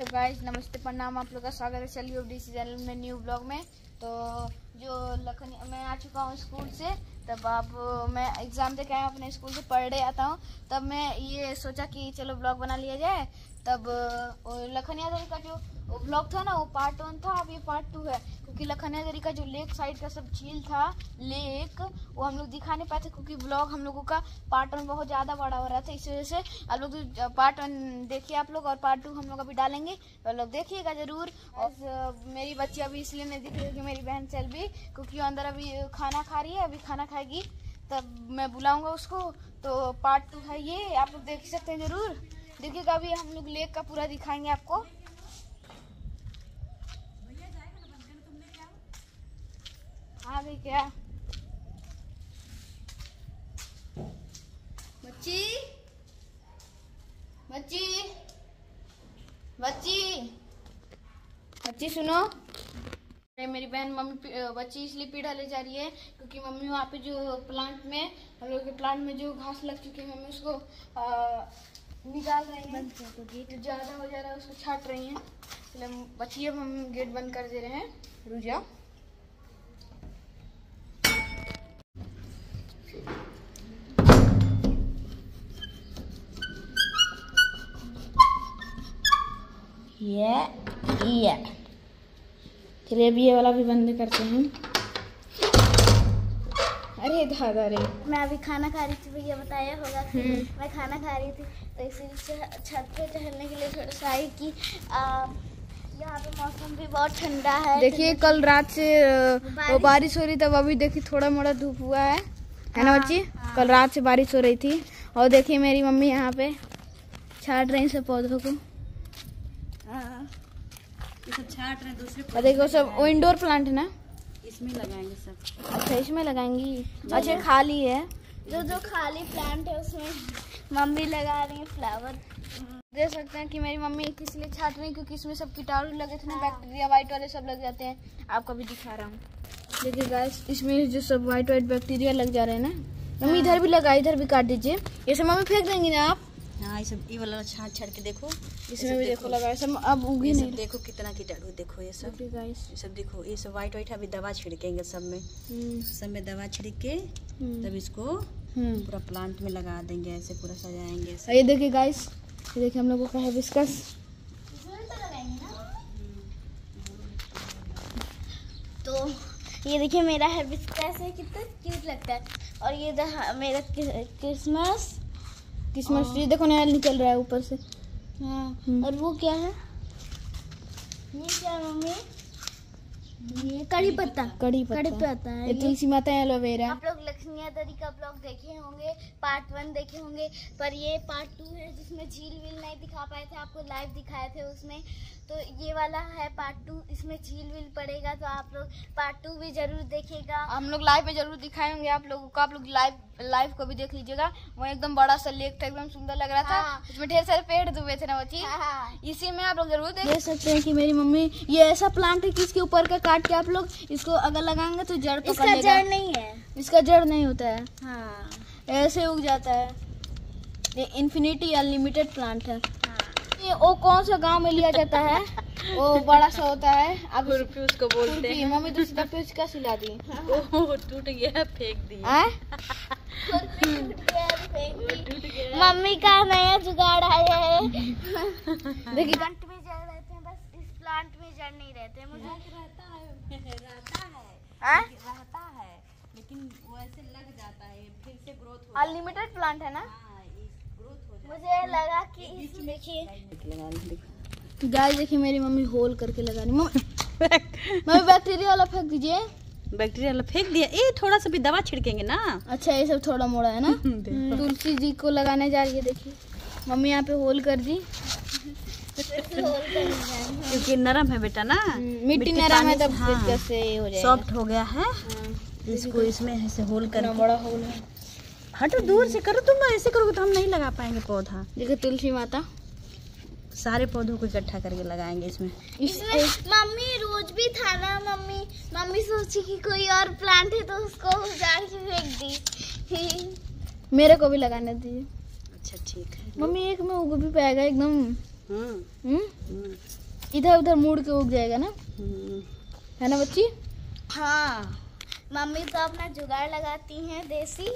तो गाइस नमस्ते, प्रणाम, आप लोग का स्वागत है चलिए अब डीसी चैनल में न्यू ब्लॉग में। तो जो लखन, मैं आ चुका हूँ स्कूल से, तब आप, मैं एग्ज़ाम दे के आया अपने स्कूल से पढ़ डे आता हूँ। तब मैं ये सोचा कि चलो ब्लॉग बना लिया जाए। तब लखनिया का जो ब्लॉग था ना, वो पार्ट वन था, अब ये पार्ट टू है। क्योंकि लखनिया दरी का जो लेक साइड का सब झील था लेक वो हम लोग दिखा नहीं पाए थे क्योंकि ब्लॉग हम लोगों का पार्ट वन बहुत ज़्यादा बड़ा हो रहा था, इस वजह से आप लोग पार्ट वन देखिए आप लोग और पार्ट टू हम लोग अभी डालेंगे। तो लोग देखिएगा ज़रूर। और मेरी बच्ची अभी इसलिए नहीं दिख रही कि मेरी बहन चल भी, क्योंकि वो अंदर अभी खाना खा रही है, अभी खाना खाएगी। तब मैं बुलाऊँगा उसको। तो पार्ट टू है ये, आप लोग देख सकते हैं ज़रूर। देखिएगा अभी हम लोग लेक का पूरा दिखाएँगे आपको। आ गई क्या? बच्ची? बच्ची? बच्ची? बच्ची सुनो। मेरी बहन मम्मी बच्ची इसलिए पीढ़ा ले जा रही है क्योंकि मम्मी वहाँ पे जो प्लांट में हम लोग के प्लांट में जो घास लग चुकी है मम्मी उसको आ, निकाल रही हैं। तो गेट ज़्यादा हो जा रहा है उसको छाट रही हैं। इसलिए बच्ची अब हम गेट बंद कर दे रहे हैं। रुक जाओ। ये ये। चलिए अभी ये वाला भी बंद करते हैं। अरे दादा रे। मैं अभी खाना खा रही थी भैया बताया होगा कि मैं खाना खा रही थी तो इसीलिए छत पे टहलने के लिए थोड़ा सा आई कि यहाँ पे मौसम भी बहुत ठंडा है देखिए कल रात से वो बारिश हो रही तब अभी देखिए थोड़ा मोड़ा धूप हुआ है। है ना हाँ, बच्ची? हाँ। कल रात से बारिश हो रही थी। और देखिए मेरी मम्मी यहाँ पे छाट रही सब पौधों को। हाँ। ये सब छाट रहे हैं दूसरे देखो सब इंडोर प्लांट है ना? इसमें लगाएँगे सब। अच्छा इसमें लगाएँगी। अच्छा खाली है। जो जो खाली प्लांट है उसमें मम्मी लगा रही है फ्लावर देख सकते हैं कि मेरी मम्मी किस लिए छाट रही है क्योंकि इसमें सब कीटाणु लगे थे ना बैक्टीरिया वाइट वाले सब लग जाते हैं। आपको भी दिखा रहा हूँ। देखिए गाइस इसमें जो सब वाइट वाइट बैक्टीरिया लग जा रहे हैं ना मम्मी इधर भी लगा इधर भी काट दीजिए। ये सब मम्मी फेंक देंगी ना आप? हाँ ये सब ये वाला छाट छाट के देखो। इसमें भी देखो। लगा सब अब उगी नहीं। देखो कितना कीटाणु देखो ये सब। ये सब देखो ये सब वाइट वाइट अभी दवा छिड़केंगे सब में। हम्म, सब में दवा छिड़क के हम्म, तब इसको हम्म। पूरा प्लांट में लगा देंगे ऐसे पूरा सजाएँगे ये देखिए गाइस ये देखिए हम लोगों का है बिस्कस तो ये देखिए मेरा हैबिस्कस है कितना क्यूट लगता है। और ये मेरा क्रिसमस किस्मत ट्री देखो नया निकल रहा है ऊपर से। हाँ हम्म। और वो क्या है? ये क्या मम्मी। ये कड़ी पत्ता। कड़ी कड़ी पत्ता पत्ता है। तुलसी माता है एलोवेरा। आप लोग लक्ष्मिया दरी का ब्लॉग देखे होंगे पार्ट वन देखे होंगे पर ये पार्ट टू है जिसमें झील वील नहीं दिखा पाए थे आपको लाइव दिखाए थे उसमें। तो ये वाला है पार्ट टू इसमें झील वील पड़ेगा तो आप लोग पार्ट टू भी ज़रूर देखेगा। हम लोग लाइव में ज़रूर दिखाएँगे आप लोगों को। आप लोग लाइव लाइव को भी देख लीजिएगा। वो एकदम बड़ा सा लेक था एकदम सुंदर लग रहा था। हाँ। उसमें ढेर सारे पेड़ दुबे थे ना वो चीज़? हाँ, इसी में आप लोग ज़रूर देख सकते हैं कि मेरी मम्मी ये ऐसा प्लांट है कि इसके ऊपर का काट के आप लोग इसको अगर लगाएँगे तो जड़ पकड़ इसका जड़ नहीं है। इसका जड़ नहीं होता है। हाँ। ऐसे उग जाता है। ये इन्फिनिटी अनलिमिटेड प्लांट है। हाँ। ये वो कौन सा गाँव में लिया जाता है? वो बड़ा सा होता है। अब खुरपी उसको बोलते खुरपी, मम्मी दूसरी तरफ़ पे उसका सिला दी। हैं। वो टूट गया फेंक दिया आय? मम्मी का नया जुगाड़ आया है। देखिए। प्लांट में जड़ रहते हैं बस इस प्लांट में जड़ नहीं रहते। मुझे रहता है रहता है आय? रहता है लेकिन वो ऐसे लग जाता है फिर से ग्रोथ हो अनलिमिटेड प्लांट है ना? हाँ ग्रोथ हो मुझे लगा कि देखिए। गाय देखिए मेरी मम्मी होल करके लगा रही मम्मी मम्मी बैक्टीरिया वाला फेंक दीजिए। बैक्टीरिया वाला फेंक दिया? ए थोड़ा सा भी दवा छिड़केंगे ना। अच्छा ये सब थोड़ा मोड़ा है ना? तुलसी जी को लगाने जा रही है देखिए। मम्मी यहाँ पे होल कर दी। क्योंकि नरम है बेटा ना? मिट्टी नरम है तब हाँ, कैसे हो जाएगा। सॉफ्ट हो गया है। हाँ, इसको इसमें ऐसे होल कर इतना बड़ा होल है। हटो दूर से करो तुम ऐसे करोगे तो हम नहीं लगा पाएँगे पौधा। देखिए तुलसी माता। सारे पौधों को इकट्ठा करके लगाएँगे इसमें। इसमें मम्मी रोज भी था ना मम्मी। मम्मी सोची कि कोई और प्लांट है तो उसको उजाड़ के फेंक दी। मेरे को भी लगाने दीजिए। अच्छा ठीक है। मम्मी एक में उग भी पाएगा एकदम हम्म हम्म हम्म इधर उधर मुड़ के उग जाएगा ना? हम्म, है ना बच्ची? हाँ। मम्मी तो अपना जुगाड़ लगाती हैं देसी।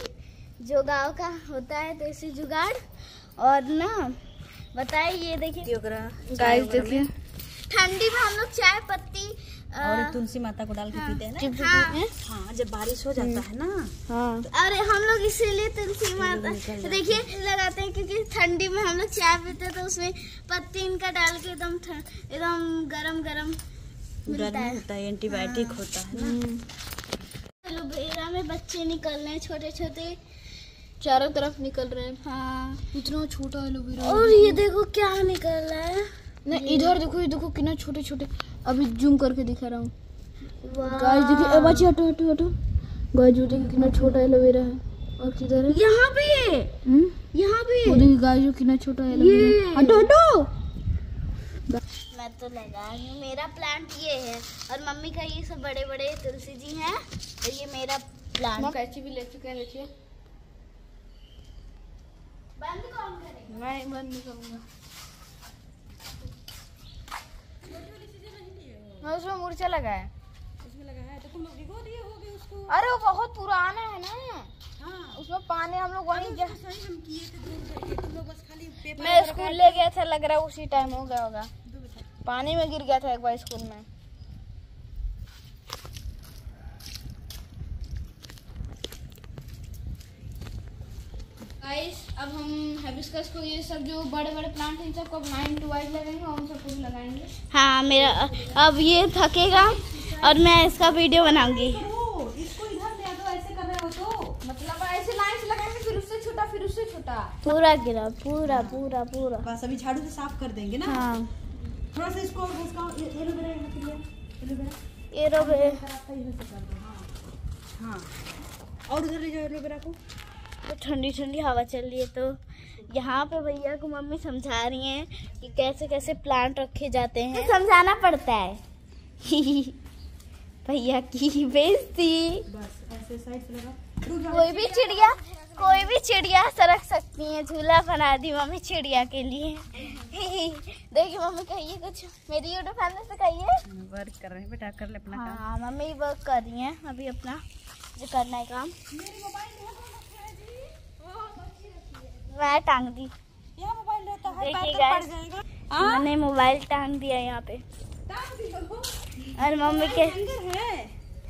जो गाँव का होता है देसी जुगाड़। और ना बताए ये देखिए गाइस देखिए। ठंडी में हम लोग चाय पत्ती और तुलसी माता को डाल के पीते हैं ना? हाँ। हाँ जब बारिश हो जाता है ना हाँ। अरे हम लोग इसीलिए तुलसी माता देखिए लगाते हैं क्योंकि ठंडी में हम लोग चाय पीते हैं तो उसमें पत्ती इनका डाल के एकदम एकदम गरम गरम मिलता गर्मी है। होता है एंटीबायोटिक होता है ना? हम्म। एलोवेरा में बच्चे निकल रहे हैं छोटे छोटे चारों तरफ़ निकल रहे हैं। हाँ इतना छोटा एलोवेरा। और ये देखो क्या निकल रहा है। नहीं इधर देखो। ये देखो कितना छोटे छोटे अभी जूम करके दिखा रहा हूँ। गाइस देखिए हटो हटो हटो। गाइस जो देखिए कितना छोटा एलोवेरा है। और किधर है? यहाँ पे हम्म? यहाँ पे वो देखिए गाइस जो कितना छोटा एलोवेरा हटो हटो। मैं तो लगा रही हूँ मेरा प्लांट ये है। और मम्मी का ये सब बड़े बड़े तुलसी जी हैं और ये मेरा प्लांट कैची भी ले चुके हैं देखिए। बंद कौन करेगा? मैं बंद करूँगा। मैं उसमें मूर्छा लगाया। उसमें लगा है तो तुम लोग भिगो दिए होगे उसको। अरे वो बहुत पुराना है ना। हाँ। उसमें पानी हम लोग वहीं जा सही हम किए थे दूर तुम लोग बस खाली पेपर मैं स्कूल ले गया था लग रहा है उसी टाइम हो गया होगा। पानी में गिर गया था एक बार स्कूल में गाइस अब हम हिबिस्कस को ये सब जो बड़े बड़े प्लांट हैं इन सबको अब लाइन टू वाइज लगाएँगे और हम सबको भी लगाएँगे। हाँ मेरा अब ये थकेगा और मैं इसका वीडियो बनाऊँगी। इसको इधर ले दो ऐसे कर रहे हो तो। मतलब ऐसे लाइन से लगाएँगे फिर उससे छोटा फिर उससे छोटा। पूरा गिरा पूरा पूरा पूरा। बस अभी झाड़ू से साफ़ कर देंगे ना? हाँ। थोड़ा सा इसको एलोवेरा एलोवेरा ये रो बे खराब था इधर से कर दो हाँ। हाँ। और उधर ले जाओ एलोवेरा को। तो ठंडी ठंडी हवा चल रही है तो यहाँ पे भैया को मम्मी समझा रही हैं कि कैसे कैसे प्लांट रखे जाते हैं। तो समझाना पड़ता है। भैया की बेइज्जती। जाओ कोई भी चिड़िया कोई भी चिड़िया सरक सकती है। झूला बना दी मम्मी चिड़िया के लिए। देखिए मम्मी कहिए कुछ? मेरी यूट्यूब फैमिली से कहिए। वर्क कर रहे हैं बेटा कर ले अपना काम। हाँ मम्मी वर्क कर रही हैं। अभी अपना जो करना है काम। मैं टांग दी। यहाँ मोबाइल रहता है देखिए पैर guys, तो पड़ जाएगा। मैंने मोबाइल टांग दिया यहाँ पे। और मम्मी के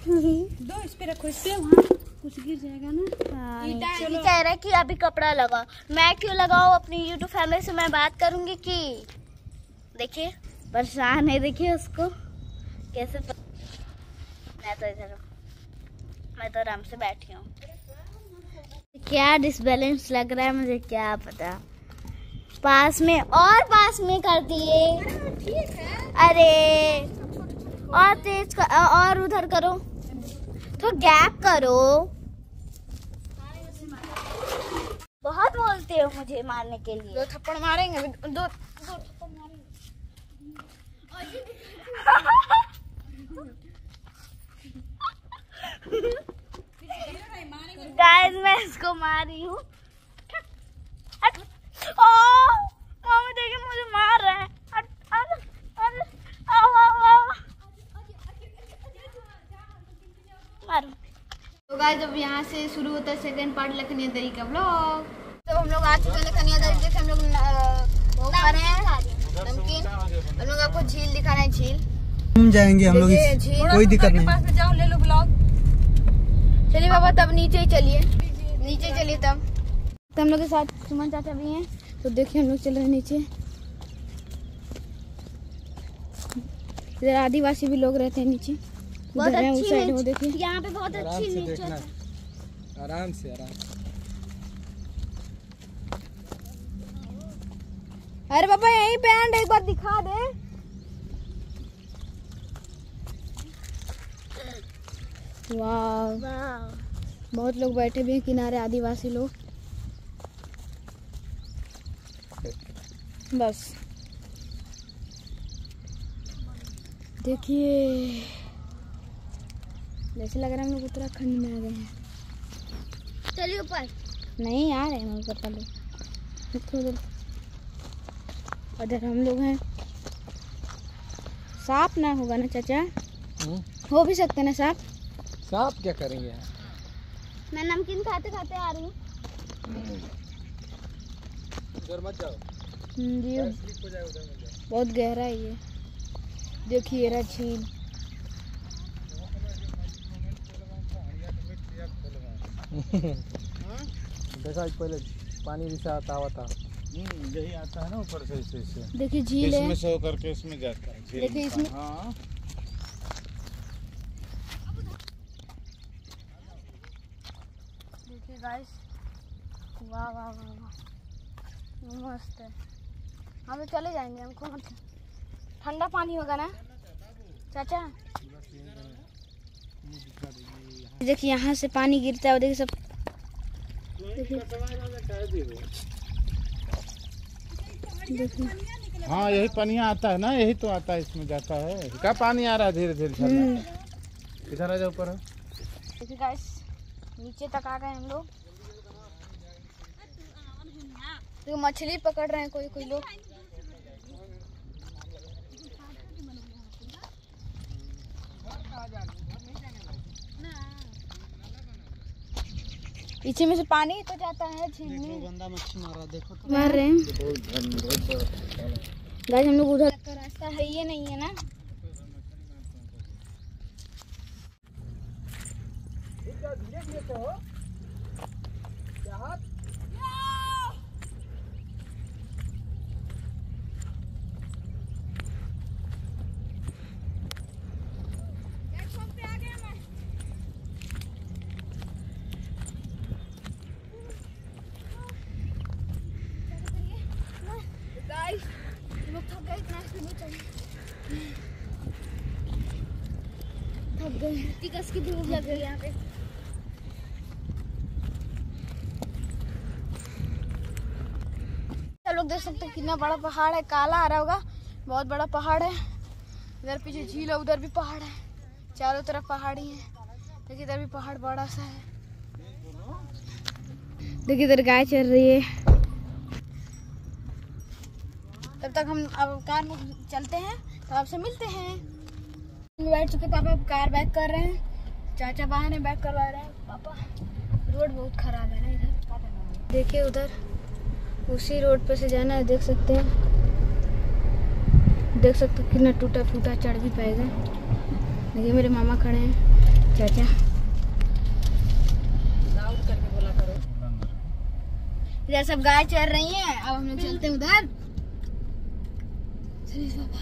दो इस पे रखो इससे वहाँ कुछ गिर जाएगा ना। हाँ, ये कह रहा है कि अभी कपड़ा लगा मैं क्यों लगाऊँ अपनी यूट्यूब फैमिली से मैं बात करूँगी कि? देखिए परेशान है देखिए उसको। कैसे प... मैं तो इधर मैं तो आराम से बैठी हूँ। क्या डिसबैलेंस लग रहा है मुझे क्या पता। पास में और पास में कर दिए अरे और तेज कर, और उधर करो। तो गैप करो। बहुत बोलते हो मुझे मारने के लिए। दो थप्पड़ मारेंगे दो दो थप्पड़ मारेंगे गाइस मैं इसको मार रही हूँ। हट। ओ मम्मी देखिए मुझे मार रहा है। तो गाइस अब यहाँ से शुरू होता है सेकंड पार्ट लखनिया दरी का ब्लॉग तो हम लोग आ चुके हैं लखनिया दरी जैसे हम लोग खा रहे हैं। नमकीन। हम लोग आपको झील दिखा रहे हैं झील। घूम जाएँगे हम लोग झील कोई दिक्कत नहीं। पास में जाओ ले लो ब्लॉग चलिए बाबा तब नीचे ही चलिए। नीचे चलिए तब। तो हम लोग के साथ सुमन चाचा भी हैं। तो देखिए हम लोग चल रहे हैं नीचे। इधर आदिवासी भी लोग रहते हैं नीचे। बहुत है उस अच्छी साइड वो देखिए। यहाँ पे बहुत अच्छी नीचे आराम से आराम से। अरे पापा यहीं पे एंड एक बार दिखा दे। वाह। वाह। बहुत लोग बैठे भी हैं किनारे आदिवासी लोग। बस। देखिए जैसे लग रहा है हम लोग उत्तराखंड में आ गए हैं। चलिए ऊपर। नहीं आ रहे हैं ऊपर पहले उधर उधर हम लोग हैं सांप ना होगा ना चाचा? हम्म, हो भी सकते ना सांप? सांप क्या करेंगे? यहाँ? मैं नमकीन खाते खाते आ रही हूँ। जाओ। हम्म, जी। स्लिप हो जाए उधर मत जाओ। बहुत गहरा है ये। देखिए रहा झील देखा पहले पानी भी से आता हुआ था। हम्म, यही आता है ना ऊपर से ऐसे ऐसे देखिए झील इसमें है। से होकर के इसमें जाता है देखिए इसमें- हाँ। वाह वाह वाह वाह। मस्त है। हम तो चले जाएँगे हमको मत ठंडा पानी होगा ना? चाचा? देखिए यहाँ से पानी गिरता है और देखिए सब। देखिए। हाँ यही पानिया आता है ना यही तो आता है इसमें जाता है। क्या पानी आ रहा है धीरे धीरे हम्म? इधर आ जाओ ऊपर। देखिए गाइस नीचे तक आ गए हम लोग। देखो मछली पकड़ रहे हैं कोई कोई लोग। पीछे में से पानी तो जाता है झील में। बंदा मच्छी मार रहा देखो तो। मार रहे हैं। गाइस हम लोग उधर का रास्ता है ये नहीं है ना। गाइस हम लोग थक गए इतना स्पीड में चले थक पे। लोग देख सकते हैं, कितना बड़ा पहाड़ है, काला आ रहा होगा, बहुत बड़ा पहाड़ है। इधर पीछे झील है, उधर भी पहाड़ है। चारों तरफ़ पहाड़ी है। देखिए इधर भी पहाड़ बड़ा सा है। देखिए इधर गाय चल रही है। तब तक हम, अब कार में चलते हैं तो आपसे मिलते हैं। बैठ चुके पापा अब कार बैक कर रहे हैं। चाचा बाहर है बैक करवा रहे हैं। पापा रोड बहुत खराब है ना इधर। देखिए उधर। उसी रोड पे से जाना है देख सकते हैं। देख सकते हो कितना टूटा फूटा चढ़ भी पाएगा देखिए मेरे मामा खड़े हैं। चाचा। इधर सब गाय चल रही हैं। अब हम लोग चलते हैं उधर। चलिए पापा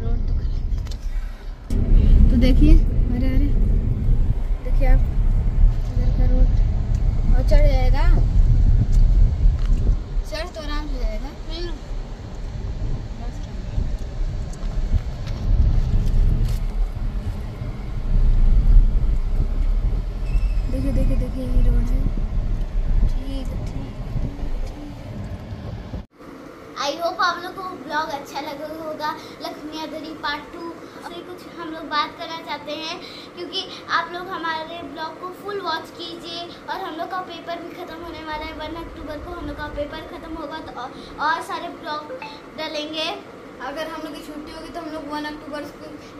रोड तो खराब है तो देखिए अरे अरे देखिए आप इधर का रोड और चढ़ जाएगा चढ़ तो आराम से जाएगा देखिए देखिए देखिए ये रोड है ठीक है ठीक आई होप आप लोग को ब्लॉग अच्छा लगा होगा लखमिया दरी पार्ट टू से कुछ हम लोग बात करना चाहते हैं क्योंकि आप लोग हमारे ब्लॉग को फुल वॉच कीजिए और हम लोग का पेपर भी ख़त्म होने वाला है। वन अक्टूबर को हम लोग का पेपर ख़त्म होगा तो और, सारे ब्लॉग डालेंगे। अगर हम लोग की छुट्टी होगी तो हम लोग वन अक्टूबर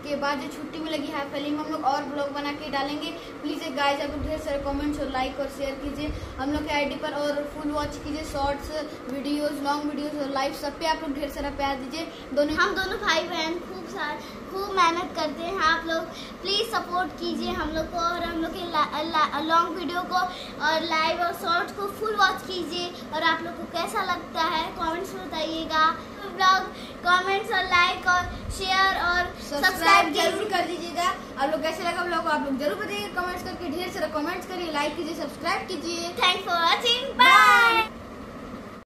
के बाद जो छुट्टी मिलेगी हाफ़ फैली में हम लोग और ब्लॉग बना के डालेंगे। प्लीज़ एक गाइस आप लोग ढेर सारे कमेंट्स और लाइक और शेयर कीजिए। हम लोग के आईडी पर और फुल वॉच कीजिए। शॉर्ट्स वीडियोस लॉन्ग वीडियोस और लाइव सब पे आप लोग ढेर सारा प्यार दीजिए। दोनों हम दोनों भाई बहन खूब सार खूब मेहनत करते हैं आप लोग। प्लीज़ सपोर्ट कीजिए हम लोग को और हम लोग के लॉन्ग वीडियो को और लाइव और शॉर्ट्स को फुल वॉच कीजिए और आप लोग को कैसा लगता है कमेंट्स में बताइएगा। ब्लॉग कमेंट्स और लाइक और शेयर और सब्सक्राइब सब्सक्राइब ज़रूर कर दीजिएगा। आप लोग कैसे लगा ब्लॉग को आप लोग ज़रूर बताइए कमेंट्स करके ढेर सारा कमेंट्स करिए लाइक कीजिए सब्सक्राइब कीजिए। Thanks for watching bye